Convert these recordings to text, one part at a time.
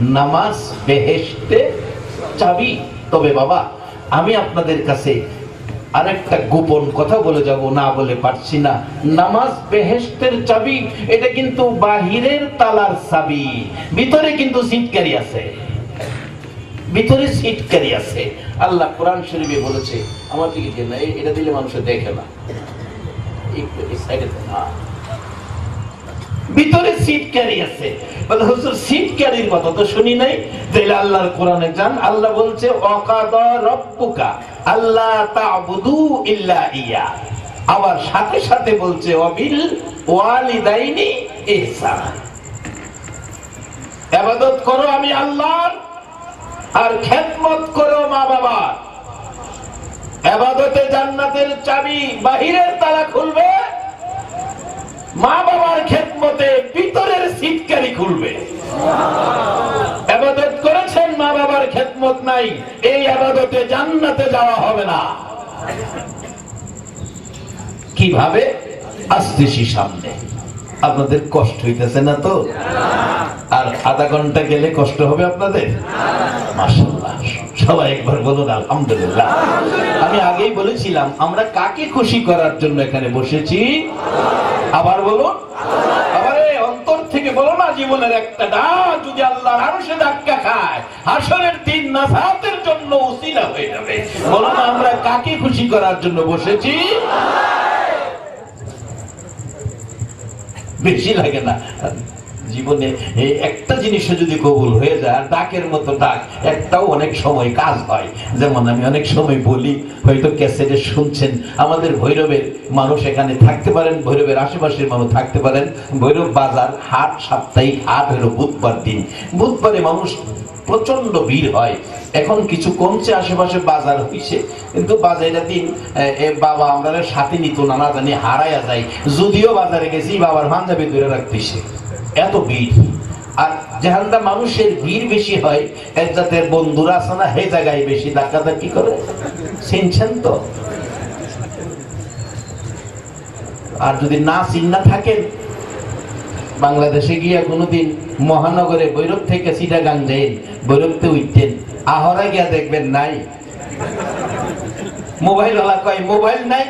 নামাজ চাবি। তবে বাবা, আমি আপনাদের কাছে আরেকটা গোপন কথা বলে যাব, না বলে পারছি না। নামাজ বেহেশতের চাবি, এটা কিন্তু বাহিরের তালার চাবি, ভিতরে কিন্তু সিটকারি আছে। ভিতরে সিটকারি আছে। আল্লাহ কোরআন শরীফে বলেছে, আমার দিকে দিয়ে না এটা দিলে মানুষে দেখে না। ভিতরে আছে। বলে, হুজুর কথা তো শুনি নাই। আল্লাহর কোরআনে যান। আল্লাহ বলছে আল্লাহ তা'বুদু ইল্লা ইয়া। আবার সাথে সাথে বলছে, অবিল ওয়ালিদাইনি ইহসানা। করো আমি আল্লাহর আর খেদমত করো মা বাবার। এবাদতে জান্নাতের চাবি বাহিরের তালা খুলবে, মা বাবার খেদমতে ভিতরের সিটকারি খুলবে। আবাদত করেছেন মা বাবার খেদমত নাই, এই আবাদতে জান্নাতে যাওয়া হবে না। কীভাবে? আসতেছি সামনে। আপনাদের কষ্ট হইতেছে না তো? আর আধা ঘণ্টা গেলে কষ্ট হবে আপনাদের? সবাই একবার বলুন, আলহামদুলিল্লাহ। আমি আগেই বলেছিলাম, আমরা কাকে খুশি করার জন্য এখানে বসেছি? আবার বলুন। জীবনের একটা ডাক যদি আল্লাহ খায়, হাসরের তিন নাসাতের জন্য আমরা কাকে খুশি করার জন্য বসেছি? বেশি লাগে না জীবনে এই একটা জিনিসও যদি কবুল হয়ে যায়, ডাকের মতো ডাক, একটাও অনেক সময় কাজ হয়। যেমন আমি অনেক সময় বলি, হয়তো ক্যাসেটে শুনছেন, আমাদের ভৈরবের মানুষ এখানে থাকতে পারেন, ভৈরবের আশেপাশের মানুষ থাকতে পারেন। ভৈরব বাজার হাট, সাপ্তাহিক হাট হলো বুধবার দিন। বুধবারে মানুষ প্রচণ্ড ভিড় হয়। এখন কিছু কমছে, আশেপাশে বাজার হইছে। কিন্তু বাজারে দিন বাবা আমরা সাথে নিত না না জানি হারাইয়া যায়। যদিও বাজারে গেছি, বাবার পাঞ্জাবি ধরে রাখতেছে। এত ভিড়। আর যেখানটা মানুষের ভিড় বেশি হয় এক জাতের বন্ধুরা আছে না হে জায়গায় বেশি। ধাক্কা কি করে? চিনছেন তো? আর যদি না চিন্না থাকেন, বাংলাদেশে গিয়া কোনোদিন মহানগরে বৈরব থেকে সিটাগাং যাইন বৈরবতে উঠতেন। আহরা গিয়া দেখবেন নাই। মোবাইল ওলা কয়, মোবাইল নাই?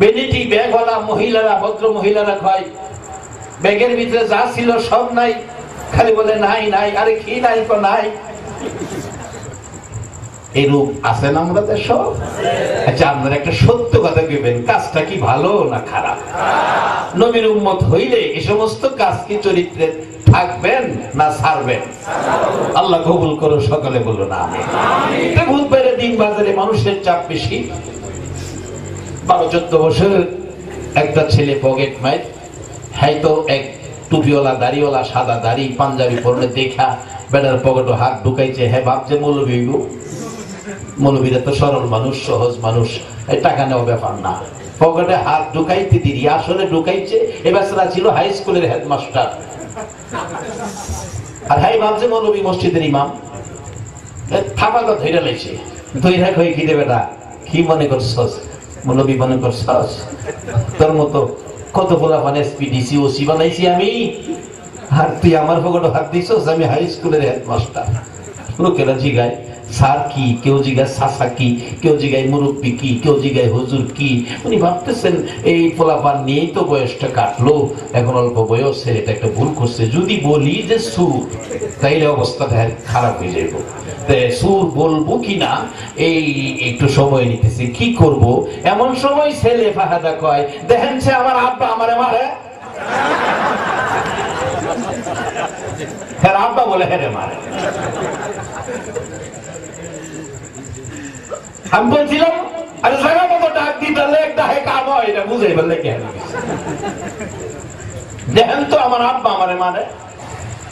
বেনিটি ব্যাগওয়ালা মহিলারা, ভদ্র মহিলারা কয়, ব্যাগের ভিতরে যা ছিল সব নাই, খালি বলে, নাই নাই, আরে কি নাই তো নাই? এরূপ আছেন আমরা দেশ আচ্ছা আপনারা একটা সত্য কথা কেবেন কাজটা কি ভালো না খারাপ? নবীর উম্মত হইলে এ সমস্ত কাজ কি চরিত্রে থাকবেন না ছাড়বেন? আল্লাহ কবুল করো সকালে বলো না বুধবারের দিন বাজারে মানুষের চাপ বেশি। বারো চোদ্দ বছর একটা ছেলে পকেট মাইট হ্যাঁ তো এক টুপিওয়ালা, দাড়িওয়ালা, সাদা দাড়ি, পাঞ্জাবি পরনে দেখা, বেটার পকেটে হাত ঢুকাইছে হ্যাঁ ভাবছে মৌলবী গো মৌলবীরা তো সরল মানুষ, সহজ মানুষ টাকা নেওয়া ব্যাপার না। পকেটে হাত ঢুকাইতে দিদি আসলে ঢুকাইছে এ বেচারা ছিল হাই স্কুলের হেডমাস্টার আর হাই ভাবছে মৌলবী, মসজিদের ইমাম থাপাকে ধৈরা লাইছে। ধৈরা কই, কি দেবে কি মনে করছস? মৌলবী মনে করছাস তোর মতো কত বলা মানে এসপিডিসি ওসি বানাইছি আমি। আর তুই আমার পকেটে হাত দিছস, আমি হাই স্কুলের হেডমাস্টার লোকেরা জিগায় স্যার কি? কেউ জিগায় সাসা কি? কেউ জিগায় মুরব্বী কি? কেউ জিগায় হুজুর কি? উনি ভাবতেছেন, এই পোলাপান নিয়েই তো বয়সটা কাটলো। এখন অল্প বয়সে এটা একটা ভুল করছে। যদি বলি যে সুর, তাইলে অবস্থা অবস্থাটা খারাপ হয়ে যাইব। সুর বলব কি না, এই একটু সময় নিতেছি। কি করব? এমন সময় ছেলে ফাহাদা কয়, দেখেন সে আমার আব্বা, আমারে মারে। হ্যাঁ আব্বা বলে হ্যাঁ মারে। আমি বলছিলাম, আরে জায়গা মতো ডাক দিতে একটা হে কাম হয়, এটা বুঝে বললে কেন দেখেন তো আমার আব্বা আমারে মানে।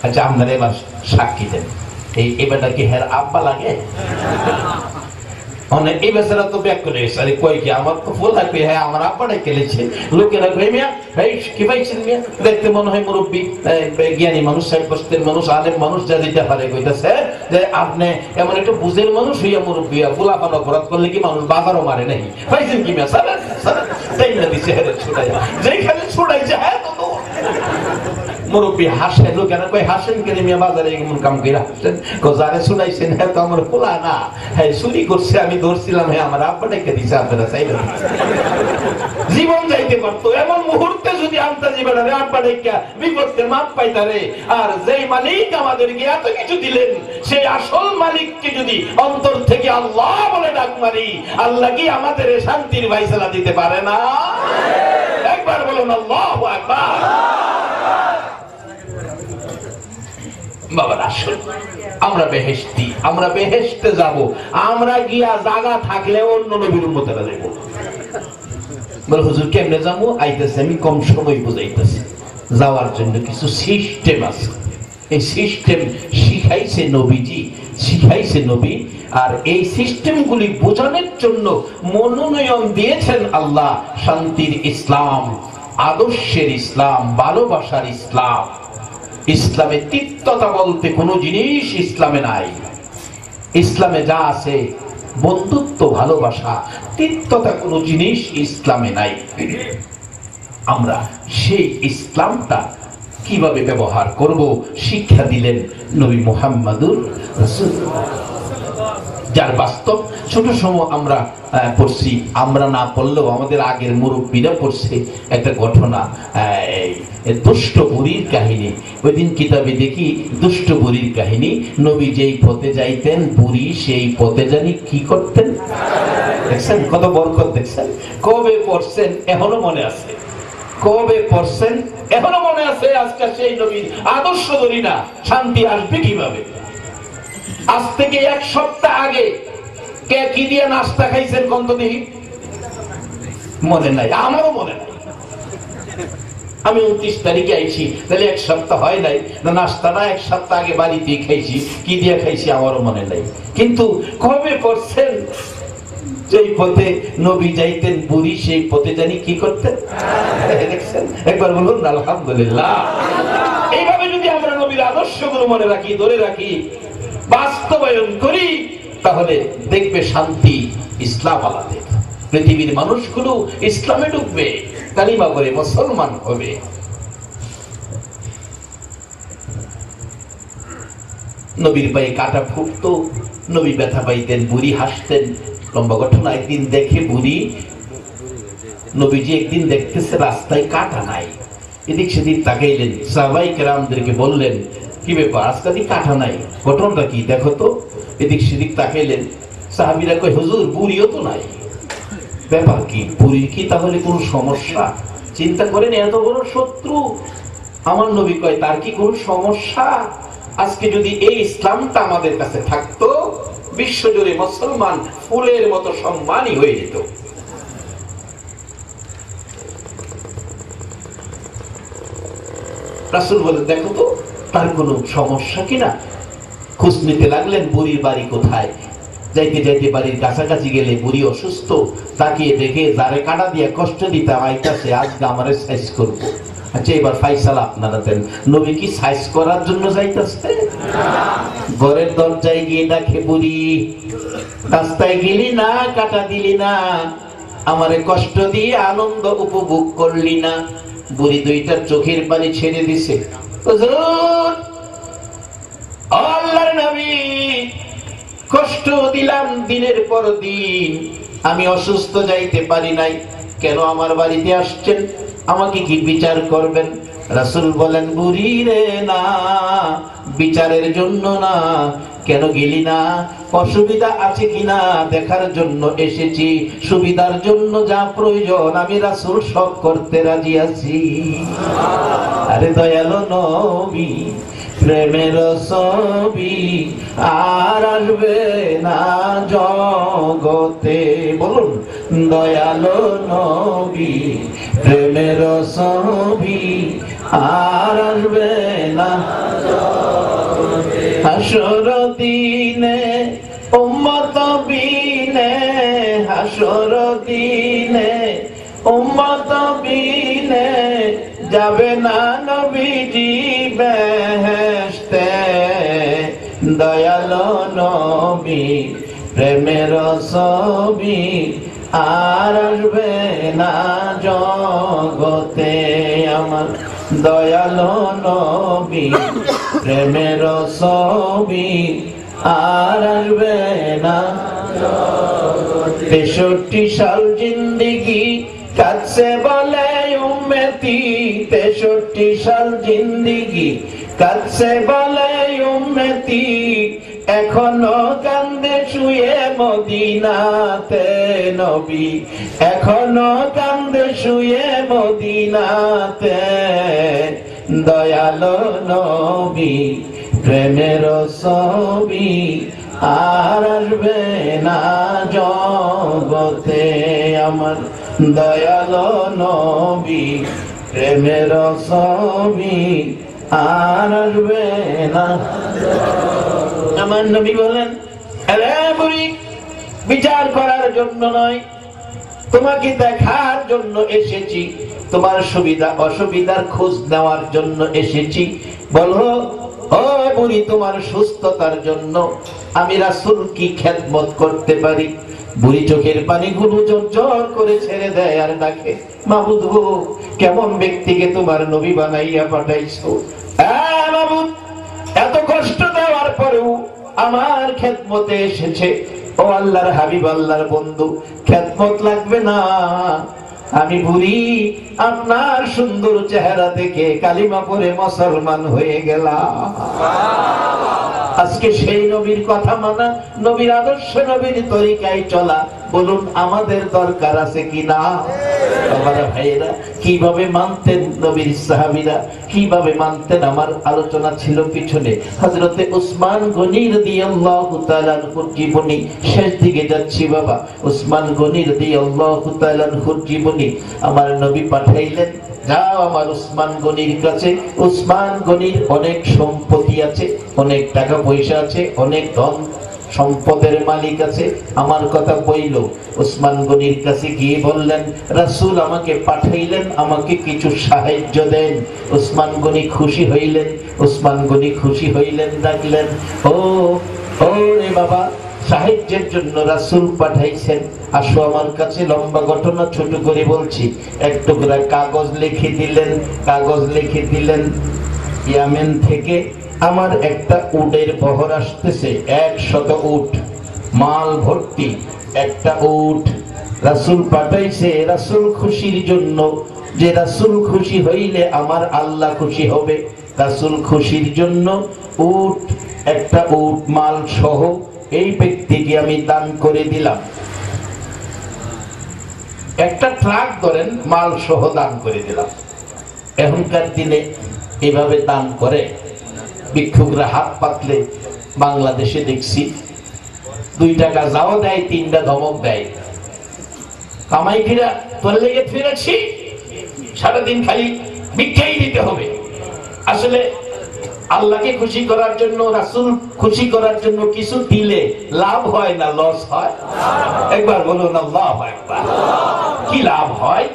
আচ্ছা আপনারা এবার সাক্ষী দেন। এই এবারটা কি হের আব্বা লাগে? এই বেচারা তো ব্যাক করে গেছে আরে কই কি আমার তো ফুল থাকবে হ্যাঁ আমার আব্বাটা খেলেছে লোকেরা কই, মিয়া? এই, কি পাইছেন, মিয়া? দেখতে মনে হয় মুরব্বী জ্ঞানী মানুষ বছরের মানুষ, আলেম মানুষ, যা দিতে পারে কইতাছে, যে আপনি এমন একটা বুঝের মানুষ হইয়া মুরব্বী ফুলাফান অপরাধ করলে কি মানুষ বাজারও মারে নাই পাইছেন কি, মিয়া? তাই না দিছে হ্যাঁ যেখানে হ্যাঁ তো। মুরব্বী হাসে লোকেরা কই হাসেন কেন মিয়া বাজারে এমন কাম করে হাসেন? যারে শুনাইছেন হ্যাঁ তো আমার খোলা না। হ্যাঁ চুরি করছে, আমি ধরছিলাম হ্যাঁ আমার আব্বাটাকে দিছে, আপনারা চাইলেন জীবন যাইতে পারতো, এমন মুহূর্তে যদি আনতা জীবনে আব্বাটাকে বিপদের মাপ পাইতারে আর যেই মালিক আমাদেরকে এত কিছু দিলেন, সেই আসল মালিককে যদি অন্তর থেকে আল্লাহ বলে ডাক মারি, আল্লাহ কি আমাদের শান্তির ভাইসালা দিতে পারে না? একবার বলুন, আল্লাহ একবার বাবার আসল আমরা বেহেস্তি আমরা বেহেস্তে যাব। আমরা গিয়া জায়গা থাকলে অন্য নবীর উন্মতেরা দেব বলে, হুজুর, কেমনে যাব? আইতেছে, আমি কম সময় বুঝাইতেছি। যাওয়ার জন্য কিছু সিস্টেম আছে। এই সিস্টেম শিখাইছে নবীজি, শিখাইছে নবী, আর এই সিস্টেমগুলি বোঝানোর জন্য মনোনয়ন দিয়েছেন আল্লাহ শান্তির ইসলাম, আদর্শের ইসলাম, ভালোবাসার ইসলাম। ইসলামে তিক্ততা বলতে কোনো জিনিস ইসলামে নাই। ইসলামে যা আছে, বন্ধুত্ব, ভালোবাসা, তিক্ততা কোনো জিনিস ইসলামে নাই। আমরা সেই ইসলামটা কীভাবে ব্যবহার করব, শিক্ষা দিলেন নবী মোহাম্মদুর রাসূলুল্লাহ। যার বাস্তব, ছোট সময় আমরা পড়ছি। আমরা না পড়লেও আমাদের আগের মুরব্বীরা পড়ছে একটা ঘটনা দুষ্ট বুড়ির কাহিনী। ওই দিন কিতাবে দেখি দুষ্ট বুড়ির কাহিনী, নবী যেই পথে যাইতেন, বুড়ি সেই পথে জানি কি করতেন। দেখছেন কত বরকত, দেখছেন? কবে পড়ছেন এখনও মনে আছে? কবে পড়ছেন এখনও মনে আছে? আজকে সেই নবীর আদর্শ ধরি না, শান্তি আসবে কীভাবে? আজ থেকে এক সপ্তাহ আগে কে কি দিয়ে নাস্তা খাইছেন কন্ত দেখি মনে নাই আমারও মনে নাই। আমি উনত্রিশ তারিখে আইছি তাহলে এক সপ্তাহ হয় নাই না নাস্তাটা এক সপ্তাহ আগে বাড়িতে খাইছি কি দিয়ে খাইছি আমারও মনে নাই। কিন্তু কবে পড়ছেন যেই পথে নবী যাইতেন বুড়ি সেই পথে জানি কি করতেন? দেখছেন? একবার বলুন না, আলহামদুলিল্লাহ। এইভাবে যদি আমরা নবীর আদর্শগুলো মনে রাখি ধরে রাখি বাস্তবায়ন করি, তাহলে দেখবে শান্তি ইসলাম আলাদা পৃথিবীর মানুষগুলো ইসলামে ঢুকবে কালিমা করে মুসলমান হবে। নবীর পায়ে কাটা ফুটতো, নবী ব্যথা পাইতেন, বুড়ি হাসতেন, লম্বা ঘটনা একদিন দেখে বুড়ি। নবীজি একদিন দেখতেছে রাস্তায় কাটা নাই। এদিক সেদিক তাকাইলেন, সাহাবাই কেরামদেরকে বললেন কি ব্যাপার? আজকাল কাটা নাই। ঘটনাটা কি? দেখো তো। এদিক সেদিক তাকাইলেন। সাহাবিরা কয়, হুজুর, বুড়িও তো নাই। ব্যাপার কি? বুড়ির কি তাহলে কোনো সমস্যা? চিন্তা করেন এত বড় শত্রু। আমার নবী কয়, তার কি কোনো সমস্যা? আজকে যদি এই ইসলামটা আমাদের কাছে থাকতো, বিশ্বজুড়ে মুসলমান ফুলের মতো সম্মানই হয়ে যেত। রাসুল বলে দেখো তো তার কোনো সমস্যা কিনা খোঁজ নিতে লাগলেন, বুড়ির বাড়ি কোথায়? যাইতে যাইতে বাড়ির কাছাকাছি গেলে বুড়ি অসুস্থ। তাকিয়ে দেখে যারে কাটা দিয়ে কষ্ট দিতে আইতাছে, আজকে আমারে সাইজ করব। আচ্ছা এবার ফাইসালা আপনারা দেন। নবী কি সাইজ করার জন্য যাইতেছে? ঘরের দরজায় গিয়ে ডাকে, বুড়ি, রাস্তায় গেলি না, কাটা দিলি না। আমারে কষ্ট দিয়ে আনন্দ উপভোগ করলি না। বুড়ি দুইটা চোখের পানি ছেড়ে দিছে। কষ্ট দিলাম দিনের পর দিন। আমি অসুস্থ যাইতে পারি নাই। কেন আমার বাড়িতে আসছেন? আমাকে কি বিচার করবেন? রাসুল বলেন, বুড়ি রে না, বিচারের জন্য না কেন গেলি না? অসুবিধা আছে কিনা? দেখার জন্য এসেছি। সুবিধার জন্য যা প্রয়োজন, আমি রাসুল সব করতে রাজি আছি। আরে দয়ালো নবী, প্রেমের ছবি আর আসবে না জগতে। বলুন, দয়ালো নবী, প্রেমের ছবি আর আসবে না হাসর দিনে উম্মত বিনে হাসর দিনে উম্মত বিনে যাবে না নবীজি বেহেশতে। দয়ালো নবী, প্রেমের সবি আর আসবে না জগতে আমার। দয়ালো নবী, প্রেমের ছবি আর আসবে না। তেষট্টি সাল জিন্দিগি কাছে বলে উম্মতি, তেষট্টি সাল জিন্দিগি কাছে বলে উম্মতি, এখনও কান্দে শুয়ে মদিনাতে নবী। এখনও কান্দে শুয়ে মদিনাতে। দয়ালো নবী, প্রেমের ছবি আর আসবে না জগতে আমার। দয়ালো নবী, প্রেমের ছবি আর আসবে না। আমার নবী বলেন "আরে বুড়ি বিচার করার জন্য নয়। তোমাকে দেখার জন্য এসেছি। তোমার সুবিধা, অসুবিধার খোঁজ নেওয়ার জন্য এসেছি। বলো বুড়ি, তোমার সুস্থতার জন্য আমি রাসুল কি করতে পারি? বুড়ি চোখের পানিগুলো জোর করে ছেড়ে দেয় আর ডাকে মাবুদ গো, কেমন ব্যক্তিকে তোমার নবী বানাইয়া পাঠাইছো? হ্যাঁ এত কষ্ট দেওয়ার পরেও আমার খেদমতে এসেছে। ও আল্লাহর হাবিব, আল্লাহর বন্ধু, খেদমত লাগবে না। আমি বুড়ি, আপনার সুন্দর চেহারা দেখে কালিমা পরে মুসলমান হয়ে গেলাম। আজকে সেই নবীর কথা মানা, নবীর আদর্শ নবীর তরিকায় চলা। বলুন, আমাদের দরকার আছে কি না? আমার কীভাবে মানতেন নবীর সাহাবিরা? কীভাবে মানতেন? আমার আলোচনা ছিল পিছনে। হজরতে উসমান জীবনী। শেষ দিকে যাচ্ছি, বাবা। উসমান জীবনী। আমার নবী পাঠাইলেন, যাও আমার উসমান গনির কাছে। উসমান গনির অনেক সম্পত্তি আছে, অনেক টাকা পয়সা আছে, অনেক ধন সম্পদের মালিক আছে, আমার কথা বইল। উসমান গনির কাছে গিয়ে বললেন, রাসূল আমাকে পাঠাইলেন, আমাকে কিছু সাহায্য দেন। উসমান গনি খুশি হইলেন উসমান গনি খুশি হইলেন, ডাকলেন, ও ও রে বাবা, সাহায্যের জন্য রাসূল পাঠাইছেন। আসো আমার কাছে লম্বা ঘটনা ছোট করে বলছি। এক টুকরা কাগজ লিখে দিলেন, কাগজ লিখে দিলেন। ইয়ামেন থেকে আমার একটা উটের বহর আসতেছে একশত উট। মাল ভর্তি, একটা উট। রাসূল পাঠাইছে, রাসূল খুশির জন্য। যে রাসূল খুশি হইলে আমার আল্লাহ খুশি হবে। রাসুল খুশির জন্য উট, একটা উট মাল সহ এই ব্যক্তিকে আমি দান করে দিলাম। একটা ট্রাক ধরেন, মাল সহ দান করে দিলাম। এখনকার দিনে এভাবে দান করে। ভিক্ষুকরা হাত পাতলে বাংলাদেশে দেখছি, দুই টাকা যাও দেয়, তিনটা ধমক দেয়। কামাই ফিরা তোর লেগে ফিরেছি সারাদিন খালি ভিক্ষাই দিতে হবে। আসলে আল্লাহকে খুশি করার জন্য, রাসুল খুশি করার জন্য কিছু দিলে লাভ হয় না, লস হয়? একবার বলুন, আল্লাহ কি লাভ হয়?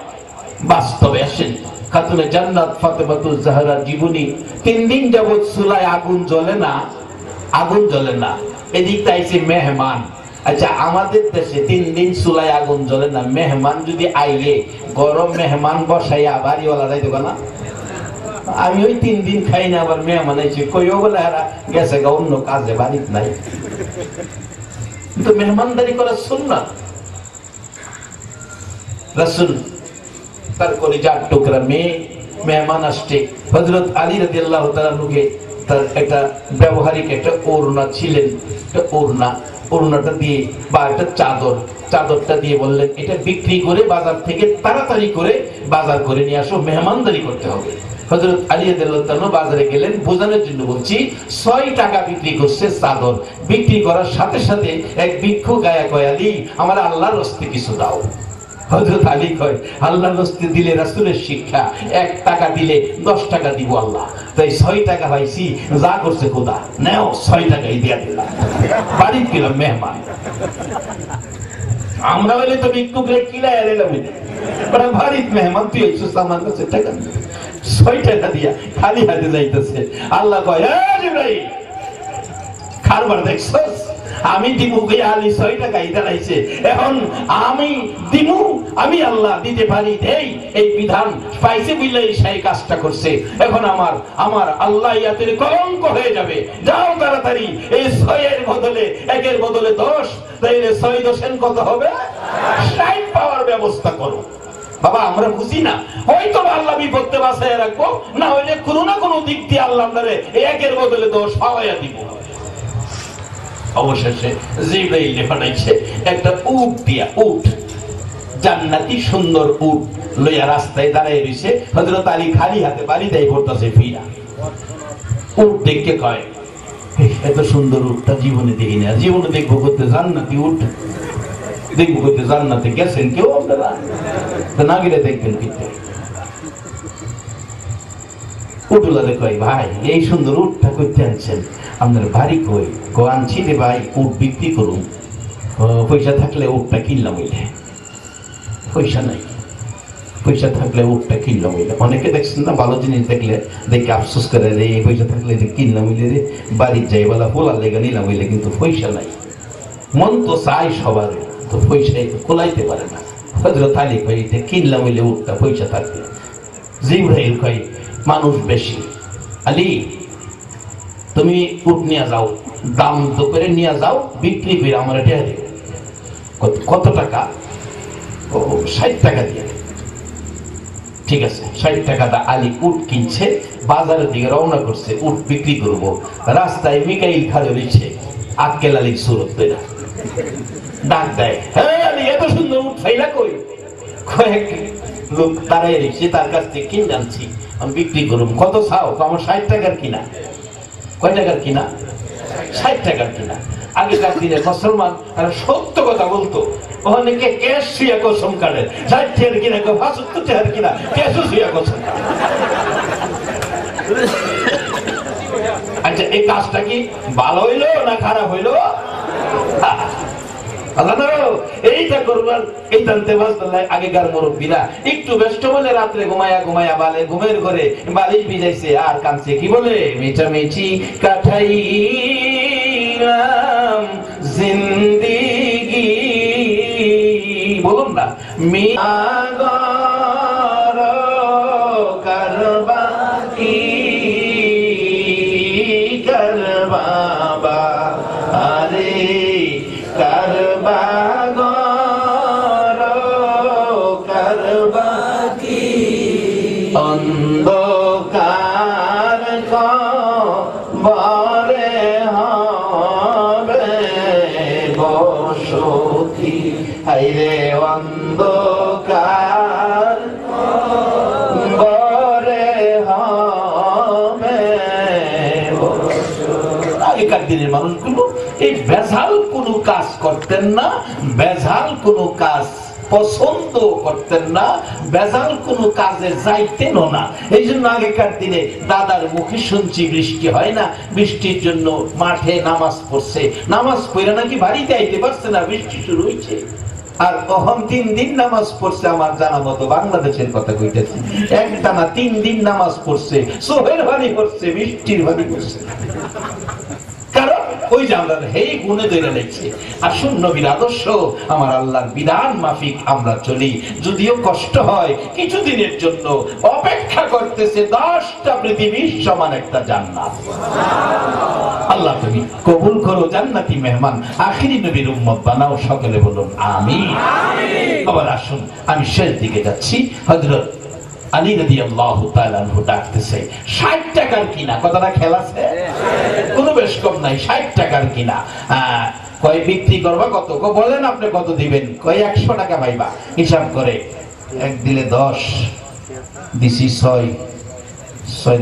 বাস্তবে আসেন। খাতুনে জান্নাত ফাতেমাতুল জাহরার জীবনী। তিন দিন যাবৎ চুলায় আগুন জ্বলে না, আগুন জ্বলে না। এদিক তাইছে মেহমান। আচ্ছা আমাদের দেশে তিন দিন চুলায় আগুন জ্বলে না, মেহমান যদি আইলে, গরম মেহমান বসাইয়া বাড়িওয়ালা যাইতো না? আমি ওই তিন দিন খাই না, আবার মেহমান আইছে। কইও বলে এরা গেছে গা, অন্য কাজে বাড়িতে নাই। কিন্তু মেহমানদারি করা শুননা রাসুল তার কলিজার টুকরা মেয়ে, মেহমান আসছে। হজরত আলী রাজি আল্লাহ তালুকে তার একটা ব্যবহারিক একটা ওড়না ছিলেন। একটা ওড়না, ওড়নাটা দিয়ে বা একটা চাদর, চাদরটা দিয়ে বললেন, এটা বিক্রি করে বাজার থেকে তাড়াতাড়ি করে বাজার করে নিয়ে আসো, মেহমানদারি করতে হবে। হজরত আলী আদাল্লাহ বাজারে গেলেন, বোঝানোর জন্য বলছি, ছয় টাকা বিক্রি করছে চাদর। বিক্রি করার সাথে সাথে এক ভিক্ষু গায়া কয়, আলী, আমার আল্লাহর হস্তে কিছু দাও। হজরত আলী কয় আল্লাহ দিলে রাসুলের শিক্ষা এক টাকা দিলে দশ টাকা দিব আল্লাহ। তাই ছয় টাকা যা করছে নেও ছয় টাকাই বাড়ি মেহমান। আমরা হইলে তো ভারীত মেহমান তুই ছয় টাকা দিয়া খালি আল্লাহ কয় "এ জিবরাইল, কারবার দেখছস? আমি দিমু গিয়ে আলি ছয় টাকাই দাঁড়াইছে এখন আমি দিমু, আমি আল্লাহ দিতে পারি দেই, এই বিধান পাইছে বিলে সেই কাজটা করছে। এখন আমার আমার আল্লাহ ইয়াতের কলঙ্ক হয়ে যাবে। যাও তাড়াতাড়ি, এই ছয়ের বদলে, একের বদলে দশ, তাইলে ছয় দশের কত হবে? ষাট পাওয়ার ব্যবস্থা করো। বাবা, আমরা বুঝি না। হয়তো আল্লাহ বিপদে বাসায় রাখব, না হইলে কোনো না কোনো দিক দিয়ে আল্লাহ একের বদলে দশ পাওয়াইয়া দিব। অবশেষে জিব্রাইল পাঠাইছে একটা উট দিয়া, উট। জান্নাতি সুন্দর উট লইয়া রাস্তায় দাঁড়ায় রইছে। হযরত আলী খালি হাতে বাড়ি দেয় পড়তাছে ফিরা। উট দেখকে কয় এত সুন্দর উটটা জীবনে দেখি না জীবনে দেখব করতে জান্নাতি উট। দেখব করতে জান্নাতে গেছেন কেউ আপনারা? না গেলে দেখবেন কিন্তু। উটুলারে কয়, ভাই, এই সুন্দর উটটা করতে আনছেন? আপনার বাড়ি কই? কো আনছি রে ভাই, উট বিক্রি করুন। পয়সা থাকলে উটটা কিনলাম ওইটা। পয়সা নাই। পয়সা থাকলে উটটা কিনলাম ওইটা। অনেকে দেখছেন না, ভালো জিনিস দেখলে দেখে আফসোস করে, রে, এই পয়সা থাকলে যে কিনলাম ওইলে রে, বাড়ির যাই বলা হোলার লেগে নিলাম ওইলে কিন্তু পয়সা নাই। মন তো চাই সবার, তো পয়সাই তো কোলাইতে পারে না। হজরত আলী কই এটা কিনলাম ওইলে উটটা পয়সা থাকলে জিব্রাইল কই মানুষ বেশি। আলী তুমি উট নিয়ে যাও। দাম তো করে নিয়ে যাও, বিক্রি করে আমার এটা কত- টাকা? ও, ষাট টাকা দিয়ে। ঠিক আছে, ষাট টাকাটা আলী উট কিনছে, বাজারের দিকে রওনা করছে, উট বিক্রি করব। রাস্তায় মিকাইল খালে রয়েছে আক্কেল আলীর সুরত বেরা ডাক দেয় হ্যাঁ আলী, এত সুন্দর উট ফাইলা কই? কয়েক লোক দাঁড়ায় রয়েছে তার কাছ থেকে কিনে আনছি। আমি বিক্রি করুম কত চাও? আমার ষাট টাকার কিনা? কয় টাকার কিনা? ষাট টাকার কিনা। আগেকার দিনে মুসলমান সত্য কথা বলতো। ওখানে কে ক্যাশ শুয়া কসম কাটে ষাট টাকার কিনা পাঁচত্তর টাকার কিনা? ক্যাশও শুয়া কসম আচ্ছা এই কাজটা কি ভালো হইল না খারাপ হইল? এইটা করবার এই জানতে পারছিলাম আগেকার মুরব্বীরা। একটু ব্যস্ত বলে রাত্রে ঘুমায়া ঘুমায়া বালে ঘুমের ঘরে বালিশ ভিজাইছে, আর কাঁদছে কি বলে? মিঠামিঠি কাঠাইলাম জিন্দিগি। বলুন না, মি বরে হবে বসতি হাইরে অন্ধকার। বরে হবে আগেকার দিনের মানুষগুলো? এই বেজাল কোনো কাজ করতেন না, বেজাল কোনো কাজ পছন্দ করতেন না, বেজাল কোনো কাজে না। এই জন্য আগেকার দিনে দাদার মুখে শুনছি বৃষ্টি হয় না, বৃষ্টির জন্য মাঠে নামাজ পড়ছে। নামাজ পড়ে নাকি বাড়িতে আইতে পারছে না, বৃষ্টি শুরু হয়েছে আর কখন তিন দিন নামাজ পড়ছে আমার জানা মতো বাংলাদেশের কথা কইতেছি। একটানা তিন দিন নামাজ পড়ছে সোহের বাড়ি পড়ছে, বৃষ্টির বাড়ি পড়ছে। ওই যে আমরা হেই গুণে ধরে নিচ্ছে। আসুন নবীর আদর্শ, আমার আল্লাহর বিধান মাফিক, আমরা চলি। যদিও কষ্ট হয়, কিছুদিনের জন্য অপেক্ষা করতেছে দশটা পৃথিবীর সমান একটা জান্নাত। আল্লাহ তুমি কবুল করো, জান্নাতি মেহমান। আখিরি নবীর উম্মত বানাও, সকলে বলুন আমি আবার আসুন, আমি শেষ দিকে যাচ্ছি। হজরত আলী নদী আল্লাহ ডাকতেছে, ষাট টাকার কিনা? কথাটা খেলাছে কোনো বেশ কম নাই, ষাট টাকার কিনা। কয়, বিক্রি করবা কত? কো বলেন আপনি কত দিবেন? কয়, একশো টাকা পাইবা। হিসাব করে, এক দিলে দশ, দিছি ছয় ছয়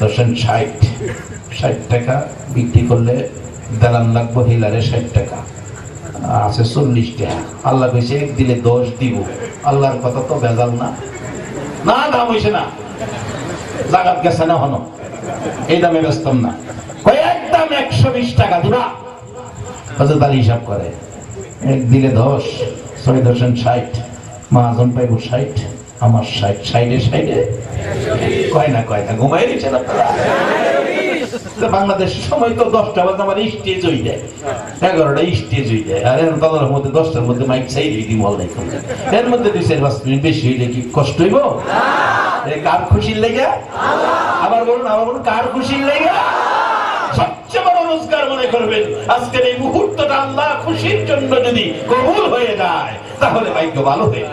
দশেন ষাট। ষাট টাকা বিক্রি করলে দালান লাগবো, হিলারে ষাট টাকা। আছে চল্লিশ টাকা। আল্লাহ কইছে, এক দিলে দশ দিব। আল্লাহর কথা তো বেজাল না। না, দাম হয়েছে না। জাগাত গেছে না হনো এই দামে ব্যস্তম না। একদম একশো বিশ টাকা দিবা। হজরত আলী হিসাব করে, এক দিলে দশ ছয় দশেন ষাট মহাজন পাইব ষাট, আমার ষাট সাইডে সাইডে কয় না কয় না ঘুমাই দিচ্ছেন আপনারা। বাংলাদেশের সময় তো দশটা বাজে আমার স্টেজ হয়ে যায় এগারোটা স্টেজ হয়ে যায় আর এখন তাদের মধ্যে দশটার মধ্যে মাইক সাইড হইতে মল নাই এর মধ্যে দুই চার পাঁচ মিনিট বেশি হইলে কি কষ্ট হইব? কার খুশির লেগে? আবার বলুন আবার বলুন, কার খুশির লেগে? মনে করবেন। আজকের এই মুহূর্তটা আল্লাহ খুশির জন্য যদি কবুল হয়ে যায়, তাহলে ভাগ্য ভালো হয়ে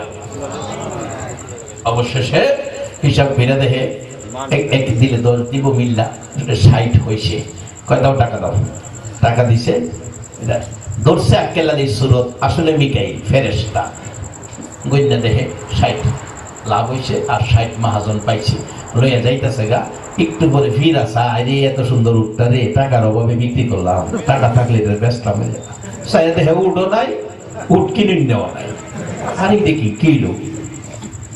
অবশেষে হিসাব দেখে এক এক দিলে দশ দিব, মিল্লা ষাট হয়েছে। কয়, দাও টাকা দাও। টাকা দিছে ধরছে আক্কেলার এই সুরত, আসলে মিকাই ফেরেস্তা গন্যা দেহে ষাট লাভ হয়েছে আর ষাট মাহাজন পাইছে। লইয়া যাইতেছে গা, একটু পরে ফির আসা, আরে, এত সুন্দর উঠটা রে, টাকার অভাবে বিক্রি করলাম। টাকা থাকলে এটা ব্যস্তাম সাইয়া দেহে উঠো নাই উঠ কিনে নেওয়া নাই। আরে দেখি, কিলো?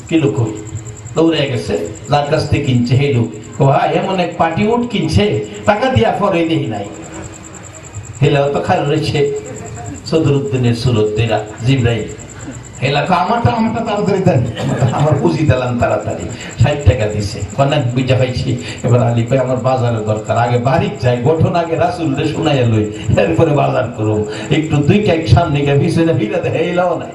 কিলো কই? দৌড়ে গেছে। যার কাছ থেকে কিনছে, হে লোক। ভাই এমন এক পার্টি উঠ কিনছে, টাকা দিয়া পরে দেখি নাই। হেলাও তো খারাপ রয়েছে, সদরুদ্দিনের সুরদ্দিরা জিব্রাই এলাকা আমারটা আমারটা তাড়াতাড়ি দেন। আমার পুঁজি দিলাম তাড়াতাড়ি, ষাট টাকা দিছে। কন্যা বুঝা পাইছি। এবার আলি ভাই আমার বাজারের দরকার, আগে বাড়ি যাই, গঠন আগে রাসুল রে শোনাই লই, এরপরে বাজার করুম। একটু দুই কেক সামনে গিয়ে পিছনে ফিরে এলাও নাই।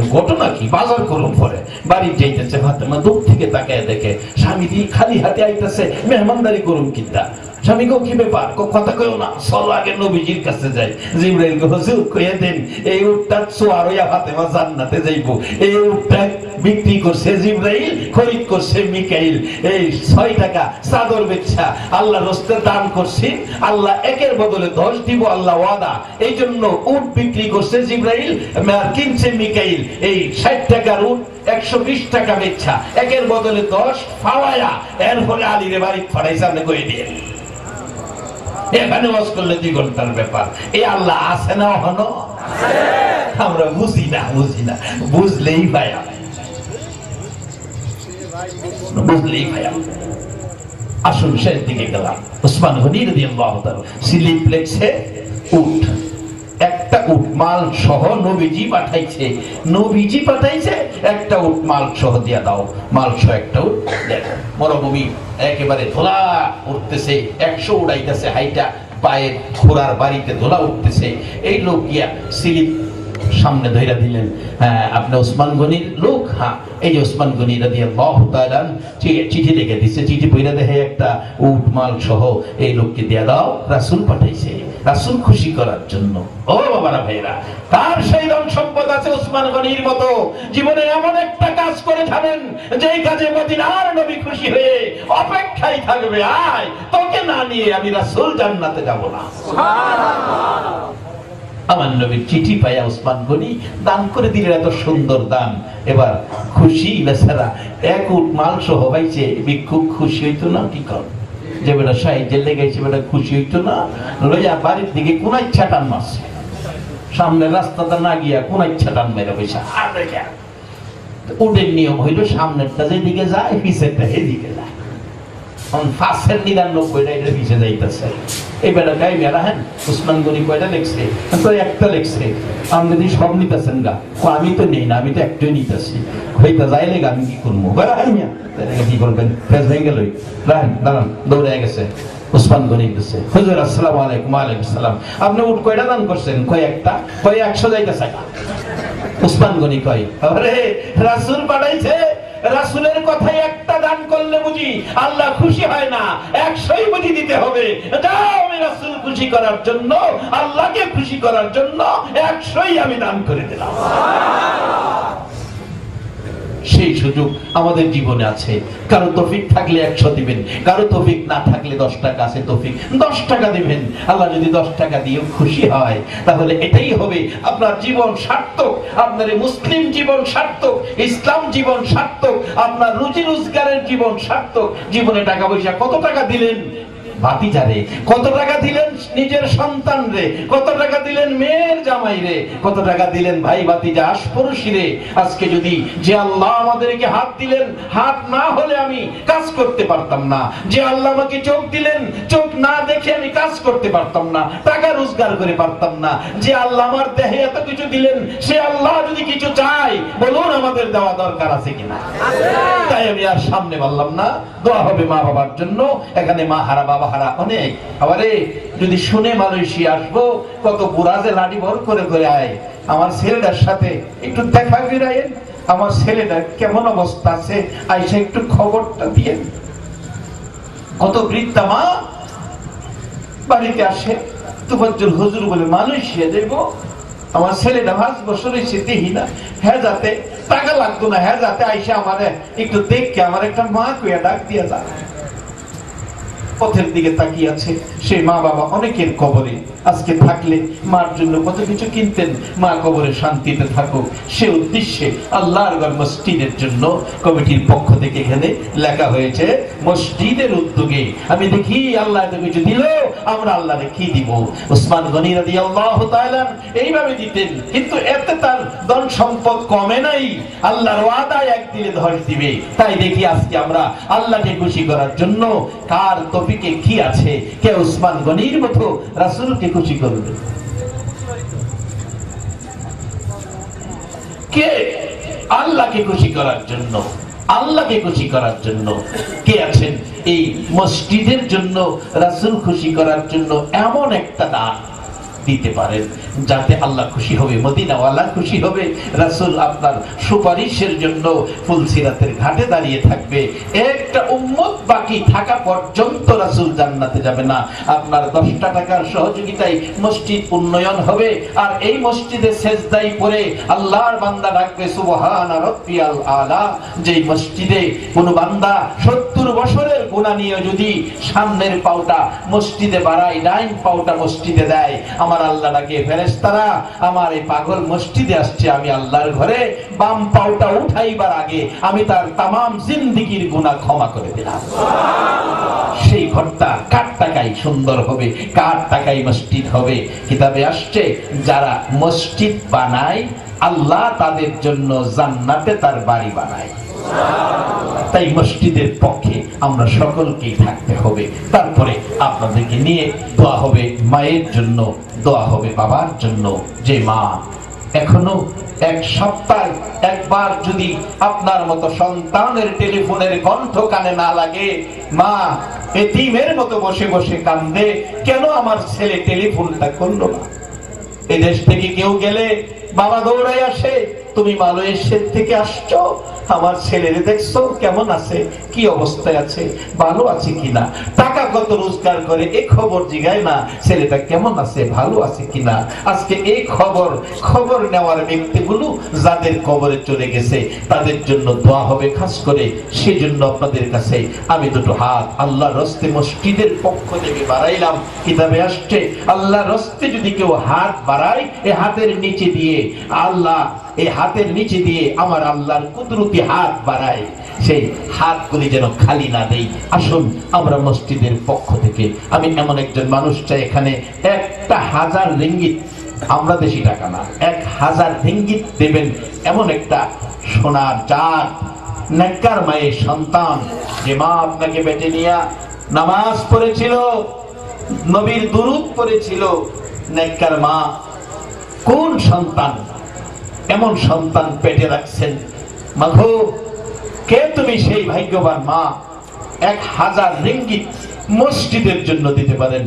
ঘটনা কি? বাজার করুন পরে। বাড়ি যাইতেছে ফাতেমা দূর থেকে তাকায় দেখে, স্বামী খালি হাতে আইতেছে? মেহমানদারি করুন কিনা কি ব্যাপার? কথা না। আগে নবীজির কাছে যাই। হুজুর, কইয়া দেন, এই উটটা সোয়ার হইয়া ফাতেমা জান্নাতে যাইব। এই উটটা বিক্রি করছে জিব্রাইল, খরিদ করছে মিকাইল। এই ছয় টাকা চাদর বেচা, আল্লাহ রস্তে দান করছি। আল্লাহ একের বদলে দশ দিব, আল্লাহ ওয়াদা। এই জন্য উট বিক্রি করছে জিব্রাইল কিনছে মিকাইল। এই ষাট টাকার উট একশো বিশ টাকা বেচা। একের বদলে দশ, ফাওয়ায়া। এর ফলে আলীরে বাড়ি ফড়াইছে, আপনি কয়ে দিয়ে এখানে ওয়াজ করলে দুই ব্যাপার। এই আল্লাহ আছে না হনো আমরা বুঝি না বুঝি না। বুঝলেই ভাইয়া। বুঝলেই ভাইয়া। আসুন শেষ দিকে গেলাম। উসমান হনির দিয়ে স্লিপ লেখছে উট একটা উটমাল সহ নবীজি পাঠাইছে। নবীজি পাঠাইছে, একটা উটমাল সহ দিয়া দাও। মাল সহ একটা উট মরুভূমি একেবারে ধোলা উঠতেছে, একশো উড়াইতেছে হাইটা, পায়ের ঘোড়ার বাড়িতে ধোলা উঠতেছে। এই লোক গিয়া স্লিপ সামনে ধইরা দিলেন হ্যাঁ, আপনি ওসমান গনির লোক হ্যাঁ এই যে ওসমান গনি রাদিয়াল্লাহু তাআলা চি- চিঠি লিখে দিচ্ছে চিঠি পইরা দেখে একটা উট মাল সহ এই লোককে দিয়ে দাও রাসূল পাঠাইছে রাসূল খুশি করার জন্য। ও বাবারা ভাইরা তার সেই ধন সম্পদ আছে ওসমান গনির মতো। জীবনে এমন একটা কাজ করে যাবেন যেই কাজে মদিনার নবী খুশি হয়ে অপেক্ষায় থাকবে। আয় তোকে না নিয়ে আমি রাসুল জান্নাতে যাব না। আমার নবীর চিঠি পাইয়া ওসমান গনি দান করে দিলেন এত সুন্দর দান। এবার খুশি বেচারা এক উট মাল সহ পাইছে, ভিক্ষুক খুশি হইতো না, কি কর? যে বেটা সাহিত্যে লেগেছে বেটা খুশি হইতো না, লইয়া বাড়ির দিকে কোন ইচ্ছা টান মারছে। সামনে রাস্তাটা না গিয়া কোন ইচ্ছা টান মেরে পয়সা আর উটের নিয়ম হইল সামনেরটা যেদিকে যায়, পিছেরটা এদিকে যায়। ফার্স্টের নিরানব্বইটা এটা যাইতেছে। এই মেরা হ্যাঁ উসমান গনি কয়টা লেখছে? তো একটা লেখছে। আপনি যদি সব নিতেছেন গা আমি তো নেই না, আমি তো একটাই নিতেছি। হইতে যাইলে গা, আমি কি করব? হাই মিয়া কি করবেন? ফেস রাখেন দাঁড়ান, দৌড়ে গেছে। উসমান গনি গেছে। হুজুর আলাইকুম, ওয়ালাইকুম সালাম। আপনি উঠ কয়টা দান করছেন? কয় একটা? কয় একশো যাইতেছে উসমান গনি কয়, আরে, রাসূল পাঠাইছে। রাসূলের কথাই একটা দান করলে বুঝি আল্লাহ খুশি হয় না। একশোই বুঝি দিতে হবে। যাও আমি রাসুল খুশি করার জন্য, আল্লাহকে খুশি করার জন্য একশোই আমি দান করে দিলাম। সেই সুযোগ আমাদের জীবনে আছে। কারও তফিক থাকলে একশো দিবেন, কারও তফিক না থাকলে দশ টাকা আছে তফিক। দশ টাকা দিবেন, আল্লাহ যদি দশ টাকা দিয়েও খুশি হয়, তাহলে এটাই হবে আপনার জীবন সার্থক, আপনার মুসলিম জীবন সার্থক, ইসলাম জীবন সার্থক, আপনার রুজি রোজগারের জীবন সার্থক। জীবনে টাকা পয়সা কত টাকা দিলেন? ভাতিজারে কত টাকা দিলেন নিজের সন্তান রে? কত টাকা দিলেন মেয়ের জামাই রে? কত টাকা দিলেন ভাই ভাতিজা আশপড়শি রে? আজকে যদি যে আল্লাহ আমাদেরকে হাত দিলেন হাত না হলে আমি কাজ করতে পারতাম না। যে আল্লাহ আমাকে চোখ দিলেন চোখ না দেখে আমি কাজ করতে পারতাম না টাকা রোজগার করে পারতাম না। যে আল্লাহ আমার দেহে এত কিছু দিলেন সে আল্লাহ যদি কিছু চাই বলুন আমাদের দেওয়া দরকার আছে কিনা? তাই আমি আর সামনে বললাম না দোয়া হবে মা বাবার জন্য এখানে মা হারা বাবা হারা অনেক। আবারে, যদি শুনে মালয়েশিয়া আসব, কত বুড়াজে লাডি ভর করে করে আয়। আমার ছেলেটার সাথে একটু দেখা ফিরাইয়েন আমার ছেলেটার কেমন অবস্থা আছে, আইসা একটু খবরটা দিয়ে। কত বৃদ্ধা মা, বাড়িতে আসে, তুফাজ্জুল হুজুর বলে, মালয়েশিয়া যাইবো? আমার ছেলেটা পাঁচ বছর হয়েছে দেখি না হ্যাঁ যাতে, টাকা লাগতো না হ্যাঁ যাতে আইসা আমার একটু দেখকে আমার একটা মা কুয়া ডাক দিয়ে যা পথের দিকে তাকিয়ে আছে। সেই মা বাবা অনেকের কবরে। আজকে থাকলে মার জন্য কত কিছু কিনতেন। মা কবরে শান্তিতে থাকুক। সে উদ্দেশ্যে আল্লাহর ঘর মসজিদের জন্য কমিটির পক্ষ থেকে এখানে লেখা হয়েছে, মসজিদের উদ্যোগে আমি দেখি আল্লাহ এত কিছু দিল, আমরা আল্লাহরে কি দিব? উসমান গনি রাদি আল্লাহ এইভাবে দিতেন, কিন্তু এতে তার ধন সম্পদ কমে নাই। আল্লাহর ওয়াদায় এক দিলে ধস দিবে। তাই দেখি আজকে আমরা আল্লাহকে খুশি করার জন্য কার তফিকে কি আছে? কে উসমান গনির মতো রাসুলকে খুশি করবে? কে আল্লাহকে খুশি করার জন্য, আল্লাহকে খুশি করার জন্য কে আছেন? এই মসজিদের জন্য রাসুল খুশি করার জন্য এমন একটা দান দিতে পারেন যাতে আল্লাহ খুশি হবে, মদিনাওয়ালা খুশি হবে। রাসূল আপনার সুপারিশের জন্য ফুলসিরাতের ঘাটে দাঁড়িয়ে থাকবে। একটা উম্মত বাকি থাকা পর্যন্ত রাসূল জান্নাতে যাবে না। আপনার দশটা টাকার সহযোগিতায় মসজিদ উন্নয়ন হবে, আর এই মসজিদে সেজদাই পরে আল্লাহর বান্দা ডাকবে, সুবহানা রাব্বিয়াল আলা যেই মসজিদে কোন বান্দা 70 বছরের গুনাহ নিয়ে যদি সামনের পাউটা মসজিদে বাড়ায়, ডাইন পাউটা মসজিদে দেয় আল্লাহ ডাকে, ফেরেশতারা, আমার এই পাগল মসজিদে আসছে, আমি আল্লাহর ঘরে বাম পাউটা উঠাইবার আগে আমি তার তামাম জিন্দিগির গুনাহ ক্ষমা করে দিলাম। সেই ঘরটা কার টাকাই সুন্দর হবে কার টাকাই মসজিদ হবে। কিতাবে আসছে, যারা মসজিদ বানায়, আল্লাহ তাদের জন্য জান্নাতে তার বাড়ি বানায়। তাই মসজিদের পক্ষে আমরা সকলকেই থাকতে হবে। তারপরে আপনাদেরকে নিয়ে দোয়া হবে, মায়ের জন্য দোয়া হবে, বাবার জন্য। যে মা এখনও এক সপ্তাহ একবার যদি আপনার মতো সন্তানের টেলিফোনের কণ্ঠ কানে না লাগে, মা এতিমের মতো বসে বসে কান্দে, কেন আমার ছেলে টেলিফোনটা করল না? এদেশ থেকে কেউ গেলে বাবা দৌড়াই আসে তুমি মালয়েশিয়ার থেকে আসছো? আমার ছেলেরে দেখছ? কেমন আছে? কি অবস্থায় আছে? ভালো আছে কিনা? টাকা কত রোজগার করে? এই খবর জিগায় না। ছেলেটা কেমন আছে? ভালো আছে কিনা? আজকে এই খবর খবর নেওয়ার ব্যক্তিগুলো যাদের কবরে চলে গেছে, তাদের জন্য দোয়া হবে খাস করে। সেজন্য আপনাদের কাছে আমি দুটো হাত আল্লাহ রস্তে মসজিদের পক্ষ থেকে বাড়াইলাম। কিতাবে আসছে আল্লাহ রস্তে যদি কেউ হাত বাড়ায় এই হাতের নিচে দিয়ে আল্লাহ এই হাতের নিচে দিয়ে আমার আল্লাহর কুদরতি হাত বাড়ায়। সেই হাতগুলি যেন খালি না দেই। আসুন, আমরা মসজিদের পক্ষ থেকে আমি এমন একজন মানুষ চাই এখানে একটা হাজার রিঙ্গিত, আমরা দেশি টাকা না, এক হাজার রিঙ্গিত দেবেন এমন একটা সোনার চাঁদ নেককার মায়ের সন্তান, যে মা আপনাকে বেটে নিয়া নামাজ পড়েছিল, নবীর দুরুদ পড়েছিল, নেককার মা কোন সন্তান এমন সন্তান পেটে রাখছেন? মাঘু কে তুমি সেই ভাগ্যবান মা? এক হাজার রিঙ্গিত মসজিদের জন্য দিতে পারেন।